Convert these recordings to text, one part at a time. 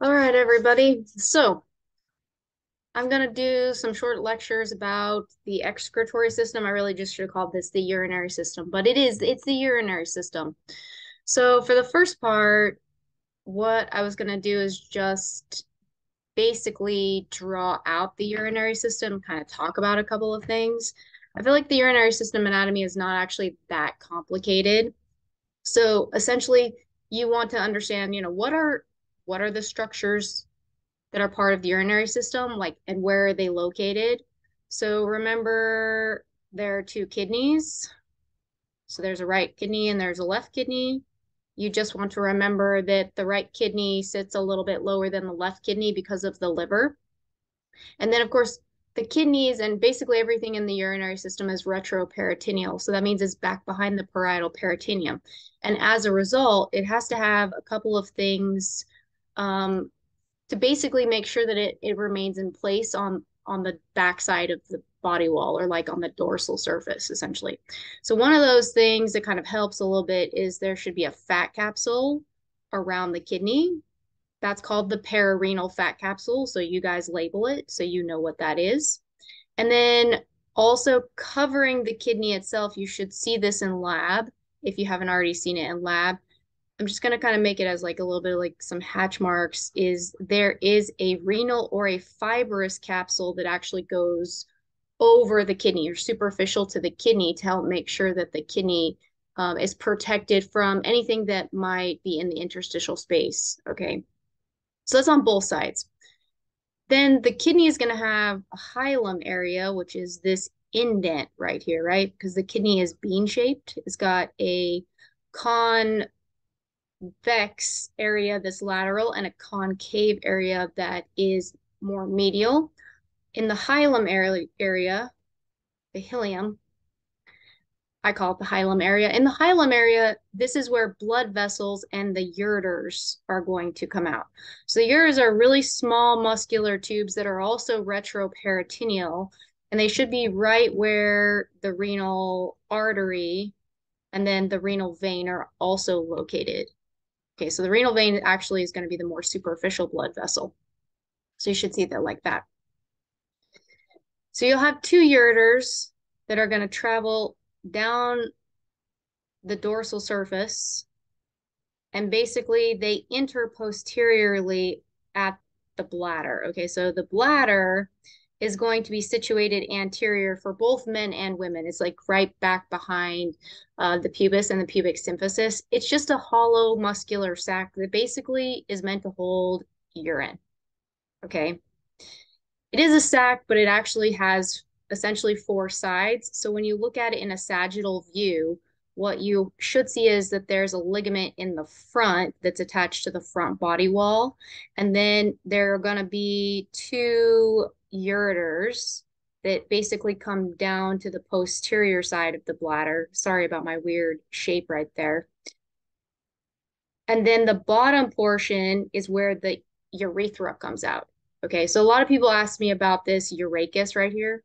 All right, everybody. So I'm going to do some short lectures about the excretory system. I really just should have called this the urinary system, but it is, it's the urinary system. So for the first part, what I was going to do is just basically draw out the urinary system, kind of talk about a couple of things. I feel like the urinary system anatomy is not actually that complicated. So essentially, you want to understand, you know, what are what are the structures that are part of the urinary system, like, and where are they located? So remember, there are two kidneys. So there's a right kidney and there's a left kidney. You just want to remember that the right kidney sits a little bit lower than the left kidney because of the liver. And then, of course, the kidneys and basically everything in the urinary system is retroperitoneal. So that means it's back behind the parietal peritoneum. And as a result, it has to have a couple of things um, to basically make sure that it, it remains in place on, on the backside of the body wall or like on the dorsal surface, essentially. So one of those things that kind of helps a little bit is there should be a fat capsule around the kidney that's called the pararenal fat capsule. So you guys label it so you know what that is. And then also covering the kidney itself, you should see this in lab if you haven't already seen it in lab. I'm just going to kind of make it as like a little bit of like some hatch marks is there is a renal or a fibrous capsule that actually goes over the kidney or superficial to the kidney to help make sure that the kidney um, is protected from anything that might be in the interstitial space. Okay. So that's on both sides. Then the kidney is going to have a hilum area, which is this indent right here, right? Because the kidney is bean shaped. It's got a convex area that's lateral and a concave area that is more medial. In the hilum area, the hilum, I call it the hilum area. In the hilum area, this is where blood vessels and the ureters are going to come out. So the ureters are really small muscular tubes that are also retroperitoneal, and they should be right where the renal artery and then the renal vein are also located. Okay, so the renal vein actually is going to be the more superficial blood vessel. So you should see that like that. So you'll have two ureters that are going to travel down the dorsal surface and basically they enter posteriorly at the bladder. Okay, so the bladder is going to be situated anterior for both men and women. It's like right back behind uh, the pubis and the pubic symphysis. It's just a hollow muscular sac that basically is meant to hold urine. Okay. It is a sac, but it actually has essentially four sides. So when you look at it in a sagittal view, what you should see is that there's a ligament in the front that's attached to the front body wall. And then there are going to be two ureters that basically come down to the posterior side of the bladder. Sorry about my weird shape right there. And then the bottom portion is where the urethra comes out. Okay, so a lot of people ask me about this urachus right here.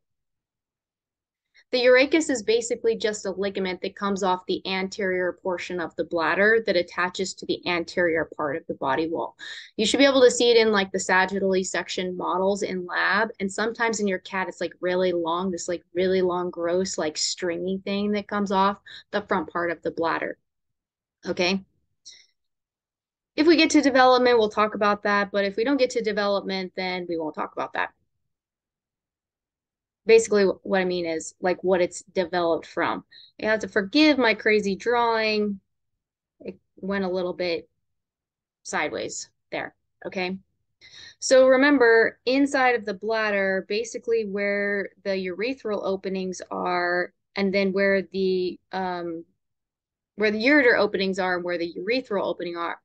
The urachus is basically just a ligament that comes off the anterior portion of the bladder that attaches to the anterior part of the body wall. You should be able to see it in like the sagittally section models in lab. And sometimes in your cat, it's like really long, this like really long, gross, like stringy thing that comes off the front part of the bladder. Okay. If we get to development, we'll talk about that. But if we don't get to development, then we won't talk about that basically what I mean is like what it's developed from. You have to forgive my crazy drawing. It went a little bit sideways there. Okay. So remember, inside of the bladder, basically where the urethral openings are, and then where the um, where the ureter openings are, and where the urethral opening are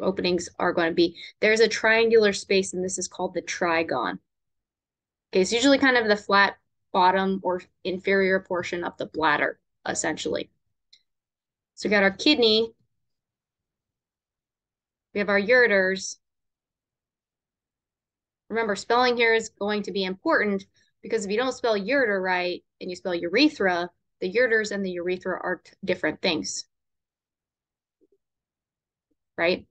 openings are going to be, there's a triangular space, and this is called the trigone. Okay, it's usually kind of the flat bottom or inferior portion of the bladder, essentially. So we got our kidney, we have our ureters. Remember, spelling here is going to be important because if you don't spell ureter right and you spell urethra, the ureters and the urethra are different things. Right?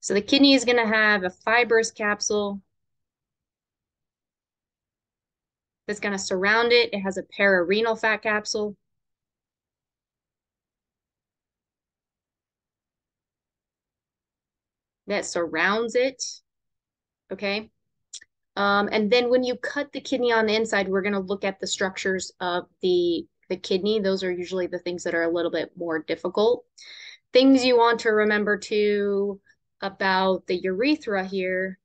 So the kidney is going to have a fibrous capsule that's going to surround it. It has a pararenal fat capsule. that surrounds it. Okay. Um, and then when you cut the kidney on the inside, we're going to look at the structures of the, the kidney. Those are usually the things that are a little bit more difficult. Things you want to remember too about the urethra here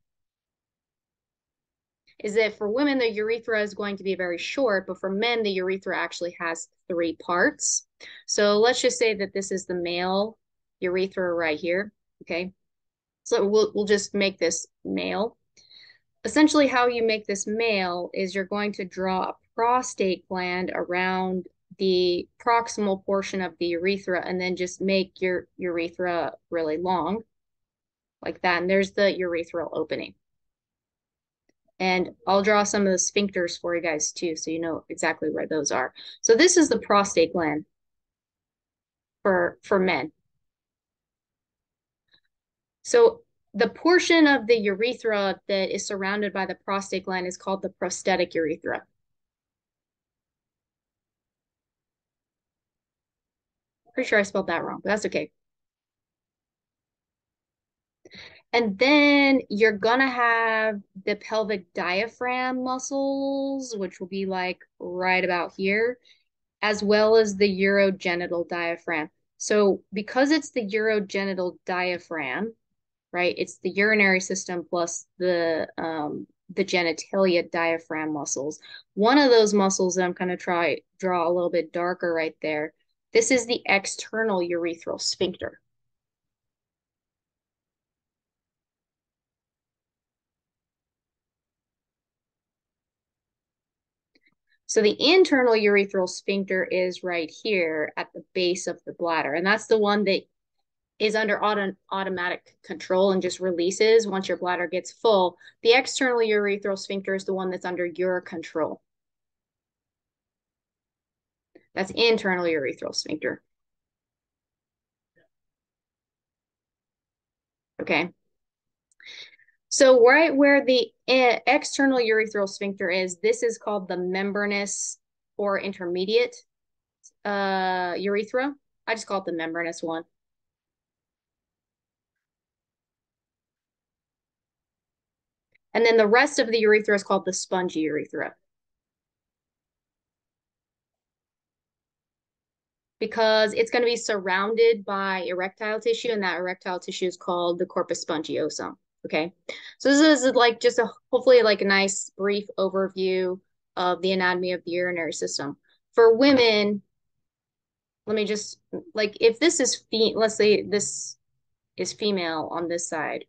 is that for women, the urethra is going to be very short, but for men, the urethra actually has three parts. So let's just say that this is the male urethra right here, okay? So we'll, we'll just make this male. Essentially how you make this male is you're going to draw a prostate gland around the proximal portion of the urethra and then just make your urethra really long like that. And there's the urethral opening. And I'll draw some of the sphincters for you guys too, so you know exactly where those are. So this is the prostate gland for, for men. So the portion of the urethra that is surrounded by the prostate gland is called the prostatic urethra. Pretty sure I spelled that wrong, but that's okay. And then you're gonna have the pelvic diaphragm muscles, which will be like right about here, as well as the urogenital diaphragm. So because it's the urogenital diaphragm, right? It's the urinary system plus the um, the genitalia diaphragm muscles. One of those muscles that I'm to try draw a little bit darker right there. This is the external urethral sphincter. So the internal urethral sphincter is right here at the base of the bladder. And that's the one that is under auto automatic control and just releases once your bladder gets full. The external urethral sphincter is the one that's under your control. That's internal urethral sphincter. Okay. So right where the eh, external urethral sphincter is, this is called the membranous or intermediate uh, urethra. I just call it the membranous one. And then the rest of the urethra is called the spongy urethra. Because it's going to be surrounded by erectile tissue, and that erectile tissue is called the corpus spongiosum. Okay, so this is like just a hopefully like a nice brief overview of the anatomy of the urinary system. For women, let me just like if this is fe let's say this is female on this side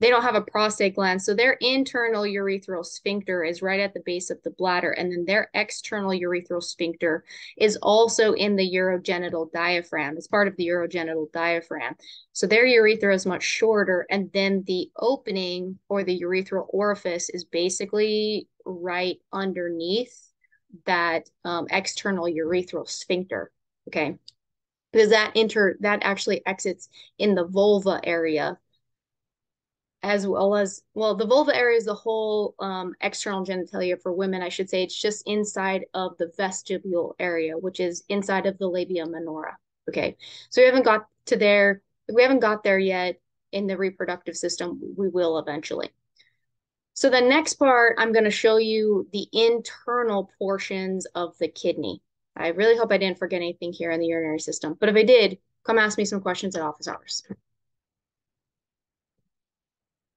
they don't have a prostate gland. So their internal urethral sphincter is right at the base of the bladder. And then their external urethral sphincter is also in the urogenital diaphragm. It's part of the urogenital diaphragm. So their urethra is much shorter. And then the opening or the urethral orifice is basically right underneath that um, external urethral sphincter. Okay. Because that enter that actually exits in the vulva area as well as well the vulva area is the whole um, external genitalia for women. I should say it's just inside of the vestibule area which is inside of the labia minora. Okay. So we haven't got to there we haven't got there yet in the reproductive system. We will eventually. So the next part i'm going to show you the internal portions of the kidney. I really hope i didn't forget anything here in the urinary system but if i did come ask me some questions at office hours